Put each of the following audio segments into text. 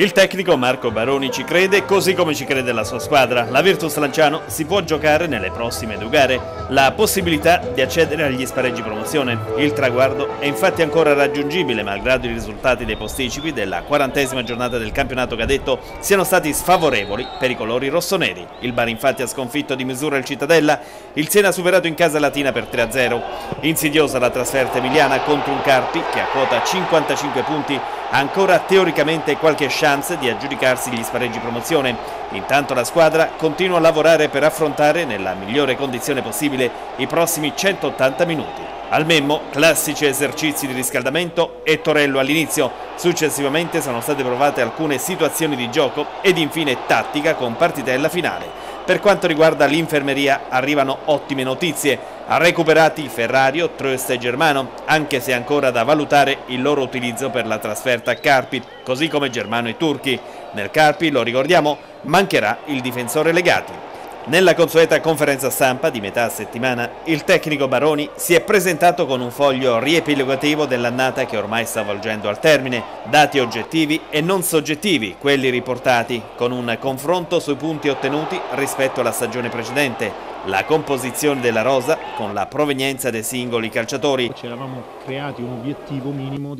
Il tecnico Marco Baroni ci crede così come ci crede la sua squadra. La Virtus Lanciano si può giocare nelle prossime due gare la possibilità di accedere agli spareggi promozione. Il traguardo è infatti ancora raggiungibile malgrado i risultati dei posticipi della quarantesima giornata del campionato cadetto siano stati sfavorevoli per i colori rossoneri. Il Bar infatti ha sconfitto di misura il Cittadella, il Siena ha superato in casa Latina per 3-0. Insidiosa la trasferta emiliana contro un Carpi che a quota 55 punti ha ancora teoricamente qualche chance di aggiudicarsi gli spareggi promozione. Intanto la squadra continua a lavorare per affrontare nella migliore condizione possibile i prossimi 180 minuti. Al Memmo, classici esercizi di riscaldamento e Torello all'inizio. Successivamente sono state provate alcune situazioni di gioco ed infine tattica con partitella finale. Per quanto riguarda l'infermeria arrivano ottime notizie. Ha recuperati Ferrario, Tröst e Germano, anche se ancora da valutare il loro utilizzo per la trasferta a Carpi, così come Germano e Turchi. Nel Carpi, lo ricordiamo, mancherà il difensore Legati. Nella consueta conferenza stampa di metà settimana, il tecnico Baroni si è presentato con un foglio riepilogativo dell'annata che ormai sta volgendo al termine, dati oggettivi e non soggettivi, quelli riportati, con un confronto sui punti ottenuti rispetto alla stagione precedente, la composizione della rosa con la provenienza dei singoli calciatori. Ci eravamo creati un obiettivo minimo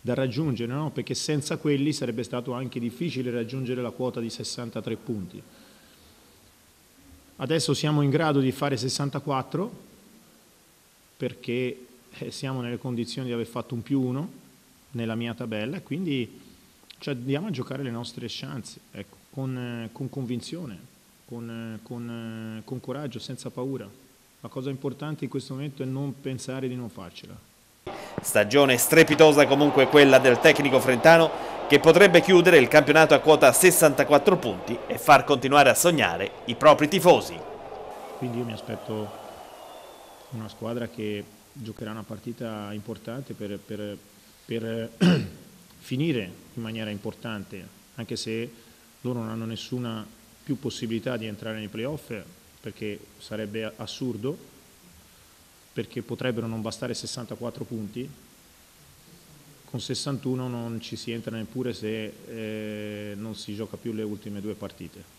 da raggiungere, no? perché senza quelli sarebbe stato anche difficile raggiungere la quota di 63 punti. Adesso siamo in grado di fare 64 perché eh, siamo nelle condizioni di aver fatto un più uno nella mia tabella e quindi cioè, andiamo a giocare le nostre chance ecco, con, eh, con, convinzione, con, eh, con, con coraggio, senza paura. La cosa importante in questo momento è non pensare di non farcela. Stagione strepitosa comunque quella del tecnico frentano che potrebbe chiudere il campionato a quota 64 punti e far continuare a sognare i propri tifosi. Quindi io mi aspetto una squadra che giocherà una partita importante per, per, per finire in maniera importante, anche se loro non hanno nessuna più possibilità di entrare nei playoff perché sarebbe assurdo, perché potrebbero non bastare 64 punti con 61 non ci si entra neppure se eh, non si gioca più le ultime due partite.